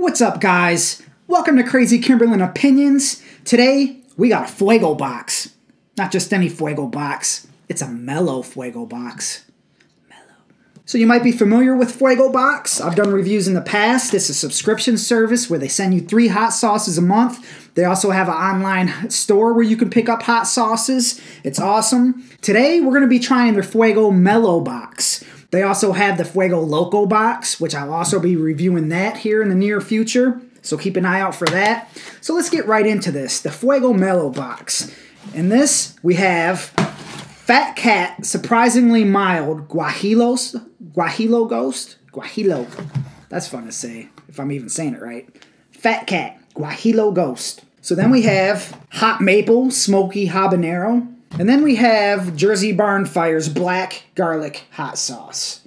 What's up, guys? Welcome to Krazy Kimberlin Opinions. Today, we got a Fuego box. Not just any Fuego box, it's a mellow Fuego box. Mellow. So, you might be familiar with Fuego Box. I've done reviews in the past. It's a subscription service where they send you three hot sauces a month. They also have an online store where you can pick up hot sauces. It's awesome. Today, we're going to be trying their Fuego Mellow box. They also have the Fuego Loco box, which I'll also be reviewing that here in the near future. So keep an eye out for that. So let's get right into this. The Fuego Mellow box. In this, we have Fat Cat Surprisingly Mild Guajillos, Guajillo Ghost? Guajillo. That's fun to say, if I'm even saying it right. Fat Cat Guajillo Ghost. So then we have Hot Maple Smoky Habanero. And then we have Jersey Barnfire's Black Garlic Hot Sauce.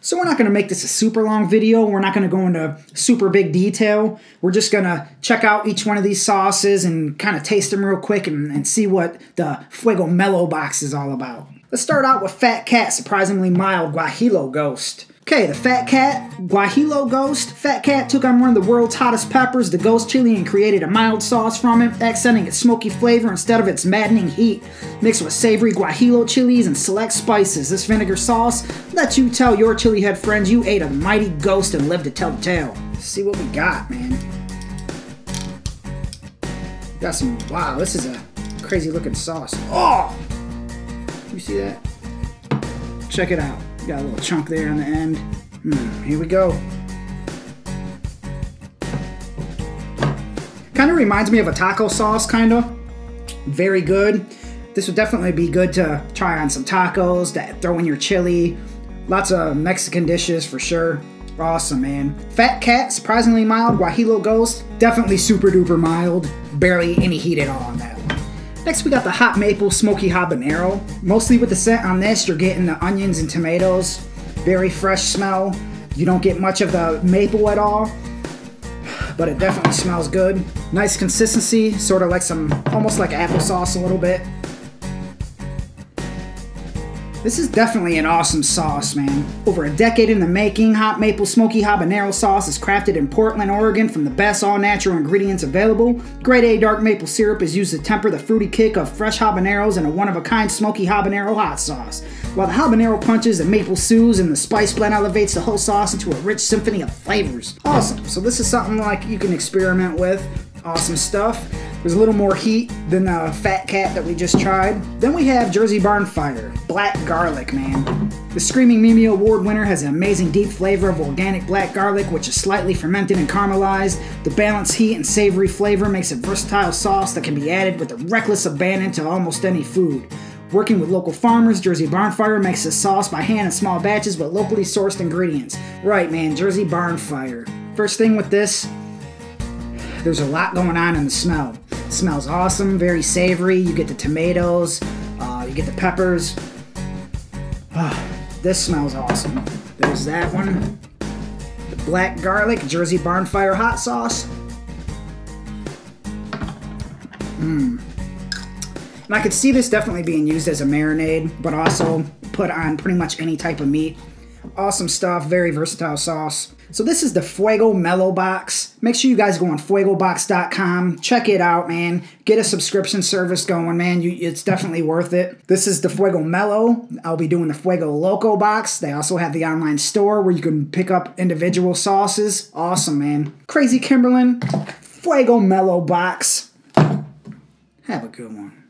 So we're not going to make this a super long video. We're not going to go into super big detail. We're just going to check out each one of these sauces and kind of taste them real quick and, and see what the Fuego Mellow box is all about. Let's start out with Fat Cat Surprisingly Mild Guajillo Ghost. Okay, the Fat Cat Guajillo Ghost. Fat Cat took on one of the world's hottest peppers, the Ghost Chili, and created a mild sauce from it, accenting its smoky flavor instead of its maddening heat. Mixed with savory Guajillo chilies and select spices, this vinegar sauce lets you tell your chili head friends you ate a mighty ghost and lived to tell the tale. Let's see what we got, man. Got some, wow, this is a crazy looking sauce. Oh! You see that? Check it out. Got a little chunk there on the end. Mm, here we go. Kind of reminds me of a taco sauce, kind of. Very good. This would definitely be good to try on some tacos, to throw in your chili. Lots of Mexican dishes for sure. Awesome, man. Fat Cat, surprisingly mild. Guajillo Ghost, definitely super duper mild. Barely any heat at all on that. Next, we got the Hot Maple Smoky Habanero. Mostly with the scent on this, you're getting the onions and tomatoes. Very fresh smell. You don't get much of the maple at all, but it definitely smells good. Nice consistency, sort of like some, almost like applesauce a little bit. This is definitely an awesome sauce, man. Over a decade in the making, Hot Maple Smoky Habanero sauce is crafted in Portland, Oregon from the best all-natural ingredients available. Grade A dark maple syrup is used to temper the fruity kick of fresh habaneros in a one-of-a-kind smoky habanero hot sauce. While the habanero punches and maple soothes and the spice blend elevates the whole sauce into a rich symphony of flavors. Awesome. So this is something like you can experiment with. Awesome stuff. There's a little more heat than the Fat Cat that we just tried. Then we have Jersey Barnfire, black garlic, man. The Screaming Mimi Award winner has an amazing deep flavor of organic black garlic, which is slightly fermented and caramelized. The balanced heat and savory flavor makes a versatile sauce that can be added with a reckless abandon to almost any food. Working with local farmers, Jersey Barnfire makes this sauce by hand in small batches with locally sourced ingredients. Right, man, Jersey Barnfire. First thing with this, there's a lot going on in the smell. Smells awesome, very savory. You get the tomatoes, uh, you get the peppers. Oh, this smells awesome. There's that one. The black garlic Jersey Barnfire hot sauce. Mmm. And I could see this definitely being used as a marinade, but also put on pretty much any type of meat. Awesome stuff, very versatile sauce. So this is the Fuego Mellow box. Make sure you guys go on fuegobox.com. Check it out, man. Get a subscription service going, man. You, it's definitely worth it. This is the Fuego Mellow. I'll be doing the Fuego Loco box. They also have the online store where you can pick up individual sauces. Awesome, man. Krazy Kimberlin, Fuego Mellow box. Have a good one.